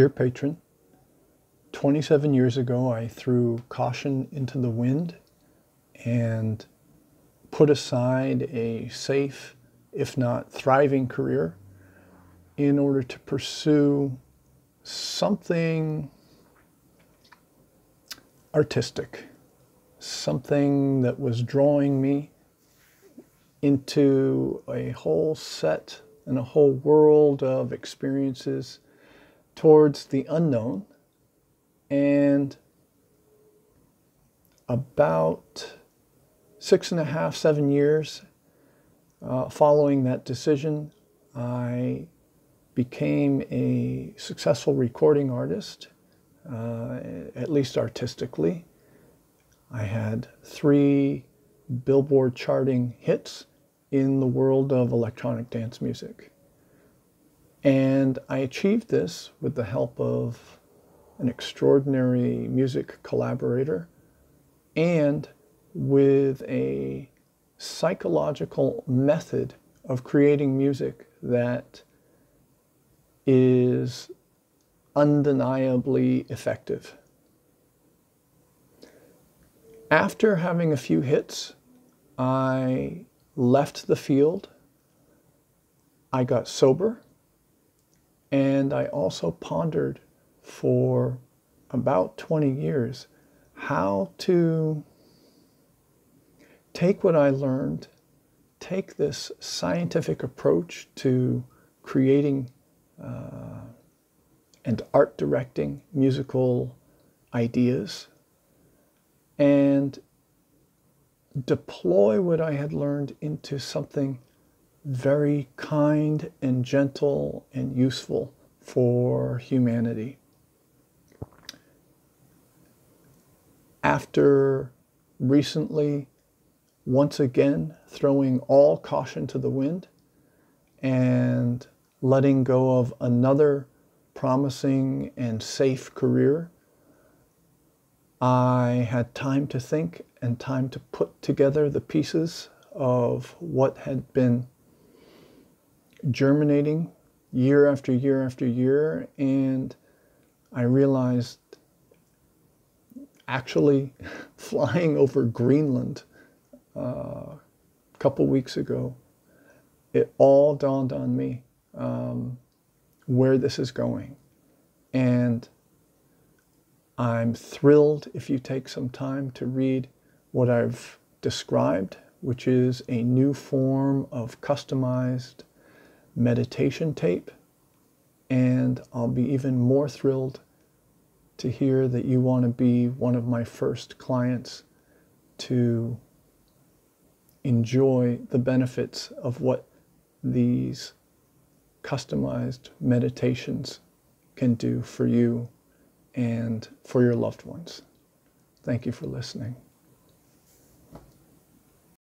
Dear patron, 27 years ago I threw caution into the wind and put aside a safe, if not thriving career in order to pursue something artistic, something that was drawing me into a whole set and a whole world of experiences towards the unknown. And about six and a half, seven years uh, following that decision, I became a successful recording artist, uh, at least artistically. I had three Billboard charting hits in the world of electronic dance music. And I achieved this with the help of an extraordinary music collaborator and with a psychological method of creating music that is undeniably effective. After having a few hits, I left the field. I got sober and I also pondered for about 20 years how to take what I learned, take this scientific approach to creating uh, and art directing musical ideas, and deploy what I had learned into something very kind and gentle and useful for humanity. After recently, once again, throwing all caution to the wind and letting go of another promising and safe career, I had time to think and time to put together the pieces of what had been germinating year after year after year. And I realized actually flying over Greenland uh, a couple weeks ago, it all dawned on me um, where this is going. And I'm thrilled if you take some time to read what I've described, which is a new form of customized meditation tape. And I'll be even more thrilled to hear that you want to be one of my first clients to enjoy the benefits of what these customized meditations can do for you and for your loved ones. Thank you for listening.